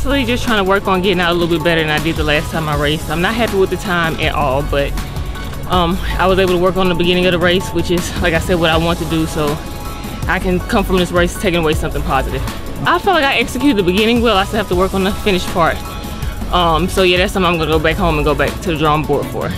constantly just trying to work on getting out a little bit better than I did the last time I raced. I'm not happy with the time at all, but um, I was able to work on the beginning of the race, which is, like I said, what I want to do, so I can come from this race taking away something positive. I feel like I executed the beginning well. I still have to work on the finish part. Um, so yeah, that's something I'm gonna go back home and go back to the drawing board for.